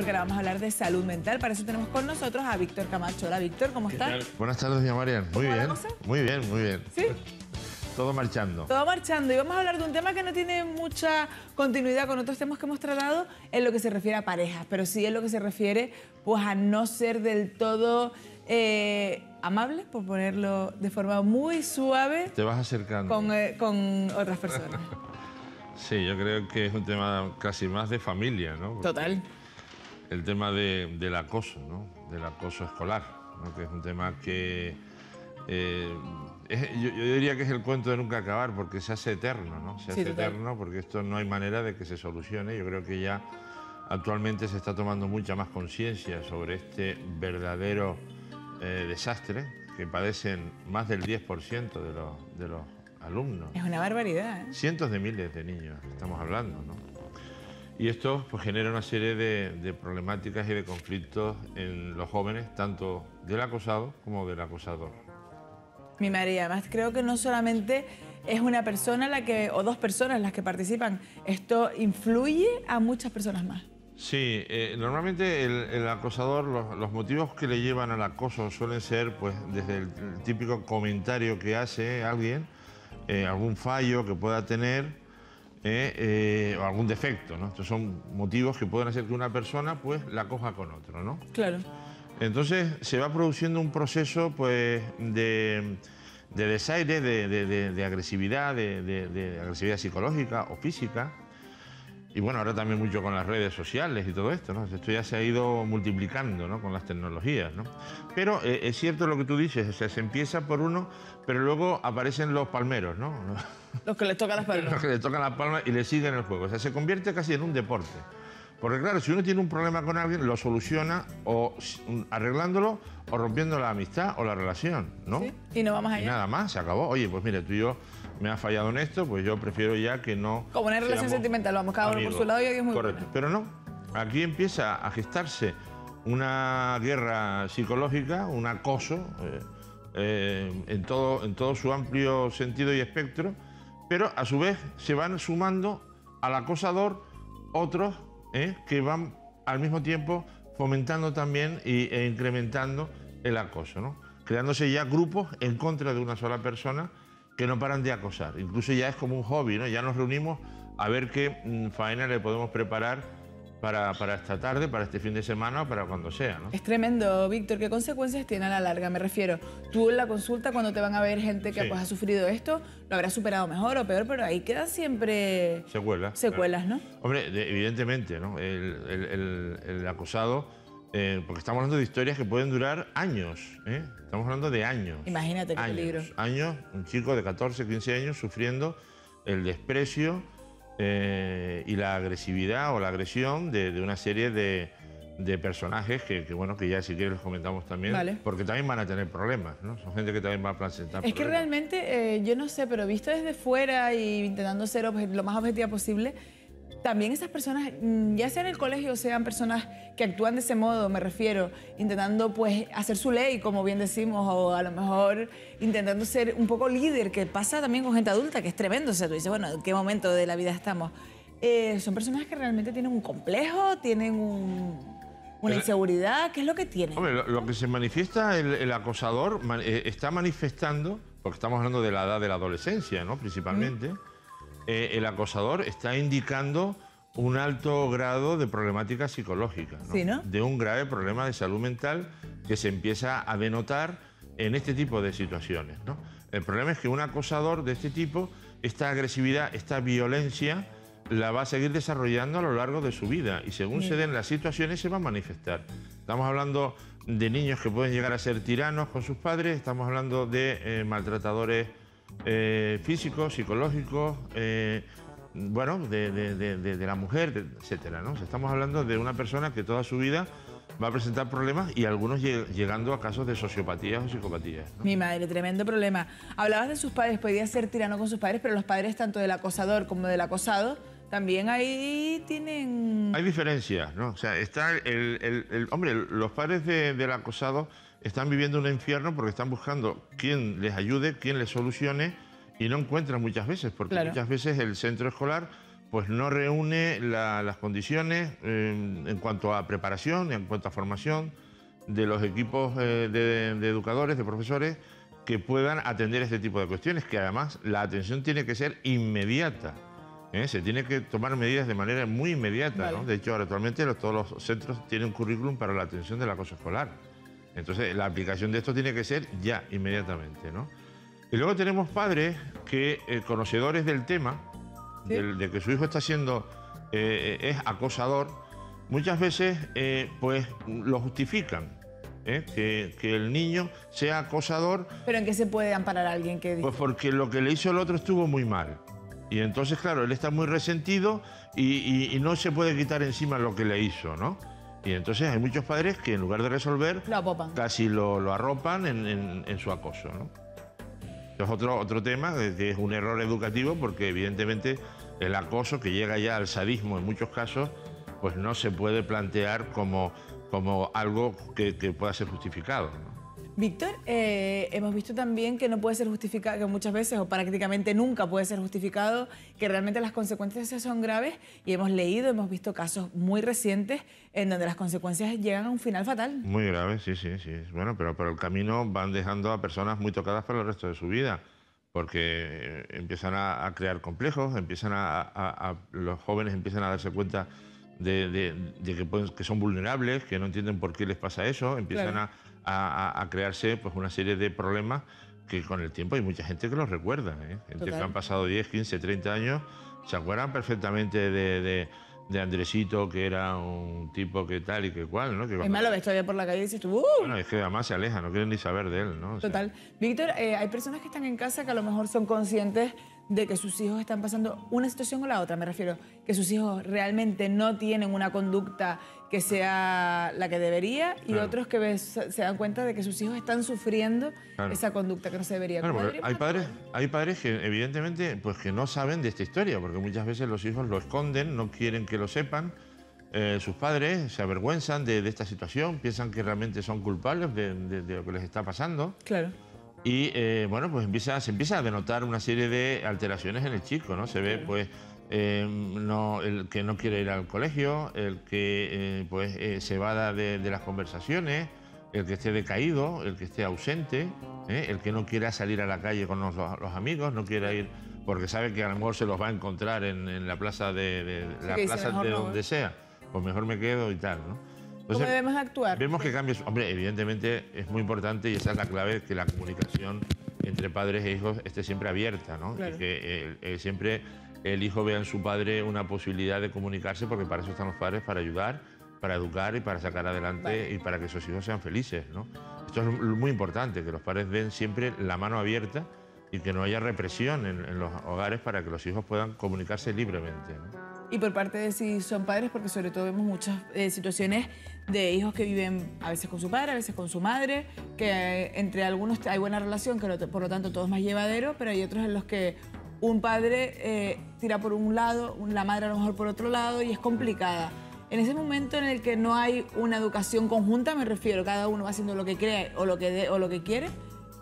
porque ahora vamos a hablar de salud mental. Para eso tenemos con nosotros a Víctor Camacho. Hola, Víctor, ¿cómo estás? Buenas tardes, doña Marian. Muy bien. cosa? Muy bien, muy bien. ¿Sí? Todo marchando. Todo marchando y vamos a hablar de un tema que no tiene mucha continuidad con otros temas que hemos tratado en lo que se refiere a parejas, pero sí en lo que se refiere pues a no ser del todo eh, amable, por ponerlo de forma muy suave, Te vas acercando. con, eh, con otras personas. Sí, yo creo que es un tema casi más de familia, ¿no? Porque Total. El tema de- del acoso, ¿no? Del acoso escolar, ¿no? Que es un tema que... eh, es- yo, yo diría que es el cuento de nunca acabar porque se hace eterno, ¿no? Se hace eterno porque esto no hay manera de que se solucione. Yo creo que ya actualmente se está tomando mucha más conciencia sobre este verdadero eh, desastre que padecen más del 10% de los, de los alumnos. Es una barbaridad. ¿eh? Cientos de miles de niños estamos hablando, ¿no? Y esto pues, genera una serie de, de problemáticas y de conflictos en los jóvenes, tanto del acosado como del acosador. Mi María, además creo que no solamente es una persona la que, o dos personas las que participan, esto influye a muchas personas más. Sí, eh, normalmente el, el acosador, los, los motivos que le llevan al acoso suelen ser, pues, desde el, el típico comentario que hace alguien, eh, algún fallo que pueda tener eh, eh, o algún defecto, ¿no? Estos son motivos que pueden hacer que una persona, pues, la coja con otro, ¿no? Claro. Entonces se va produciendo un proceso pues, de, de desaire, de, de- de- de agresividad, de, de- de agresividad psicológica o física. Y bueno, ahora también mucho con las redes sociales y todo esto, ¿no? Esto ya se ha ido multiplicando, ¿no? Con las tecnologías, ¿no? Pero eh, es cierto lo que tú dices, o sea, se empieza por uno, pero luego aparecen los palmeros, ¿no? Los que les toca las Los palmas. que le tocan las palmas y le siguen el juego. O sea, se convierte casi en un deporte. Porque claro, si uno tiene un problema con alguien, lo soluciona o arreglándolo o rompiendo la amistad o la relación, ¿no? ¿Sí? Y no vamos Y allá. nada más, se acabó. Oye, pues mire, tú y yo me has fallado en esto, pues yo prefiero ya que no. Como una relación sentimental, vamos cada uno por su lado y adiós muy Correcto. buena. Pero no, aquí empieza a gestarse una guerra psicológica, un acoso, eh, eh, en, todo, en todo su amplio sentido y espectro, pero a su vez se van sumando al acosador otros eh, que van al mismo tiempo fomentando también y, e incrementando el acoso, ¿no? creándose ya grupos en contra de una sola persona que no paran de acosar. Incluso ya es como un hobby, ¿no? ya nos reunimos a ver qué mm, faena le podemos preparar para, para esta tarde, para este fin de semana o para cuando sea. ¿no? Es tremendo, Víctor. ¿Qué consecuencias tiene a la larga? Me refiero, tú en la consulta, cuando te van a ver gente que Sí. pues, ha sufrido esto, lo habrá superado mejor o peor, pero ahí quedan siempre Secuelas. secuelas, ¿no? Hombre, de- evidentemente, ¿no? El, el- el- el acosado, eh, porque estamos hablando de historias que pueden durar años, ¿eh? Estamos hablando de años. Imagínate qué años, peligro. Años, un chico de 14, 15 años sufriendo el desprecio eh, y la agresividad o la agresión de, de una serie de, de personajes que, que, bueno, que ya si quieres los comentamos también, Vale. porque también van a tener problemas, ¿no? Son gente que también va a presentar Es que realmente, eh, yo no sé, pero visto desde fuera y intentando ser lo más objetiva posible, también esas personas, mm, ya sea en el colegio, sean personas que actúan de ese modo, me refiero, intentando pues hacer su ley, como bien decimos, o a lo mejor intentando ser un poco líder, que pasa también con gente adulta, que es tremendo, o sea, tú dices, bueno, ¿en qué momento de la vida estamos? Eh, son personas que realmente tienen un complejo, tienen un- una Eh, inseguridad, ¿qué es lo que tienen? Hombre, lo, lo que se manifiesta el, el acosador man- eh, está manifestando, porque estamos hablando de la edad de la adolescencia, ¿no? Principalmente, eh, el acosador está indicando un alto grado de problemática psicológica, ¿no? Sí, ¿no? De un grave problema de salud mental que se empieza a denotar en este tipo de situaciones, ¿no? El problema es que un acosador de este tipo, esta agresividad, esta violencia, la va a seguir desarrollando a lo largo de su vida y según se den las situaciones se va a manifestar. Estamos hablando de niños que pueden llegar a ser tiranos con sus padres, estamos hablando de eh, maltratadores eh, físicos, psicológicos, eh, bueno, de, de- de- de- la mujer, etcétera, ¿no? Estamos hablando de una persona que toda su vida va a presentar problemas y algunos lle- llegando a casos de sociopatías o psicopatías. Mi madre, tremendo problema. Hablabas de sus padres, podía ser tirano con sus padres, pero los padres tanto del acosador como del acosado también ahí tienen... Hay diferencias, ¿no? O sea, está el, el- el- hombre, los padres de- del acosado están viviendo un infierno porque están buscando quién les ayude, quién les solucione y no encuentran muchas veces, porque Claro. muchas veces el centro escolar pues no reúne las condiciones en cuanto a preparación, en cuanto a formación de los equipos de, de educadores, de profesores, que puedan atender este tipo de cuestiones, que además la atención tiene que ser inmediata. ¿Eh? Se tiene que tomar medidas de manera muy inmediata. De hecho, actualmente todos los centros tienen un currículum para la atención del acoso escolar. Entonces, la aplicación de esto tiene que ser ya, inmediatamente. ¿no? Y luego tenemos padres que, eh, conocedores del tema, de que su hijo está siendo, eh, es acosador, muchas veces pues lo justifican. Que, que, el niño sea acosador. ¿Pero en qué se puede amparar a alguien que Pues porque lo que le hizo el otro estuvo muy mal. Y entonces, claro, él está muy resentido y, no se puede quitar encima lo que le hizo, ¿no? Y entonces hay muchos padres que en lugar de resolver, casi lo, arropan en, su acoso, ¿no? Es otro, otro tema que es un error educativo porque evidentemente el acoso que llega ya al sadismo en muchos casos, pues no se puede plantear como, como algo que, que pueda ser justificado. ¿no? Víctor, eh, hemos visto también que no puede ser justificado, que muchas veces o prácticamente nunca puede ser justificado, que realmente las consecuencias son graves y hemos leído, hemos visto casos muy recientes en donde las consecuencias llegan a un final fatal. Muy graves, sí, sí, sí. Bueno, pero por el camino van dejando a personas muy tocadas para el resto de su vida, porque empiezan a, crear complejos, empiezan a, los jóvenes empiezan a darse cuenta de, que, son vulnerables, que no entienden por qué les pasa eso, empiezan a a, crearse pues, una serie de problemas que con el tiempo hay mucha gente que los recuerda. ¿eh? Gente que han pasado 10, 15, 30 años, se acuerdan perfectamente de, de, Andresito, que era un tipo que tal y que cual, ¿no? Que es malo, ves todavía por la calle y dices tú, ¡Uh! Bueno, es que además se aleja, no quieren ni saber de él, ¿no? Total. Víctor, eh, hay personas que están en casa que a lo mejor son conscientes de que sus hijos están pasando una situación o la otra, me refiero, que sus hijos realmente no tienen una conducta que sea la que debería y otros que se dan cuenta de que sus hijos están sufriendo esa conducta que no se debería. hay padres, hay padres que evidentemente pues que no saben de esta historia, porque muchas veces los hijos lo esconden, no quieren que lo sepan. Eh, sus padres se avergüenzan de, esta situación, piensan que realmente son culpables de, de lo que les está pasando. Claro. Y eh, bueno, pues empieza, se empieza a denotar una serie de alteraciones en el chico, ¿no? Se ve pues eh, no, el que no quiere ir al colegio, el que eh, pues se va de, de, las conversaciones, el que esté decaído, el que esté ausente, el que no quiera salir a la calle con los, amigos, no quiera ir porque sabe que a lo mejor se los va a encontrar en, la plaza de, la plaza de donde sea. Pues mejor me quedo y tal, ¿no? ¿Cómo debemos actuar? Vemos que cambios, hombre, evidentemente es muy importante y esa es la clave, que la comunicación entre padres e hijos esté siempre abierta, ¿no? Y que siempre el hijo vea en su padre una posibilidad de comunicarse, porque para eso están los padres, para ayudar, para educar y para sacar adelante y para que sus hijos sean felices, ¿no? Esto es muy importante, que los padres den siempre la mano abierta y que no haya represión en, los hogares para que los hijos puedan comunicarse libremente. Y por parte de si son padres, porque sobre todo vemos muchas eh, situaciones de hijos que viven a veces con su padre, a veces con su madre, que entre algunos hay buena relación, que por lo tanto todo es más llevadero, pero hay otros en los que un padre eh, tira por un lado, la madre a lo mejor por otro lado y es complicada. En ese momento en el que no hay una educación conjunta, me refiero, cada uno va haciendo lo que cree o lo que, o lo que quiere,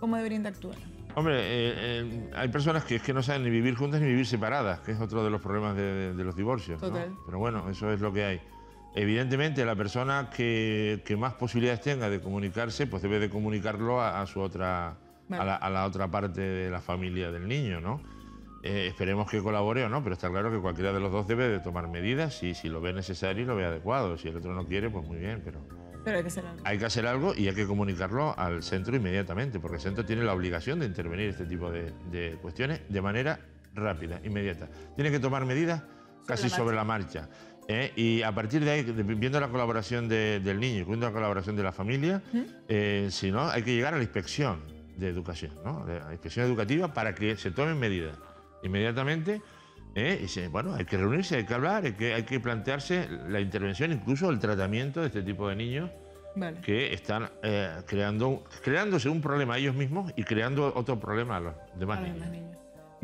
¿cómo deberían de actuar? Hombre, eh, eh, hay personas que es que no saben ni vivir juntas ni vivir separadas, que es otro de los problemas de, los divorcios. Total. Pero bueno, eso es lo que hay. Evidentemente, la persona que, más posibilidades tenga de comunicarse, pues debe de comunicarlo a, su otra, a, la, otra parte de la familia del niño, ¿no? Eh, esperemos que colabore o no, pero está claro que cualquiera de los dos debe de tomar medidas y si lo ve necesario y lo ve adecuado. Si el otro no quiere, pues muy bien, pero... Pero hay que hacer algo. Hay que hacer algo y hay que comunicarlo al centro inmediatamente, porque el centro tiene la obligación de intervenir este tipo de, cuestiones de manera rápida, inmediata. Tiene que tomar medidas casi sobre la marcha. ¿eh? Y a partir de ahí, viendo la colaboración del niño y viendo la colaboración de la familia, eh, si no, hay que llegar a la inspección de educación, ¿no? la inspección educativa para que se tomen medidas inmediatamente. ¿Eh? Y bueno, hay que reunirse, hay que hablar, hay que, hay que plantearse la intervención, incluso el tratamiento de este tipo de niños que están eh, creando, creándose un problema a ellos mismos y creando otro problema a los demás niños.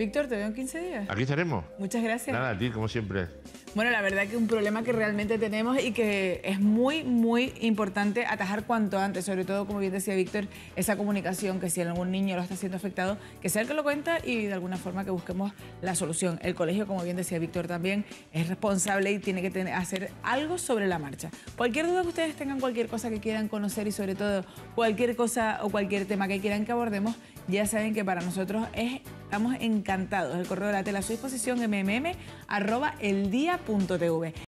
Víctor, te veo en 15 días. Aquí estaremos. Muchas gracias. Nada, a ti, como siempre. Bueno, la verdad que un problema que realmente tenemos y que es muy, muy importante atajar cuanto antes, sobre todo, como bien decía Víctor, esa comunicación, que si algún niño lo está siendo afectado, que sea el que lo cuenta y de alguna forma que busquemos la solución. El colegio, como bien decía Víctor también, es responsable y tiene que tener, hacer algo sobre la marcha. Cualquier duda que ustedes tengan, cualquier cosa que quieran conocer y sobre todo cualquier cosa o cualquier tema que quieran que abordemos, ya saben que para nosotros es, estamos encantados. El correo de la tela a su disposición, mmm,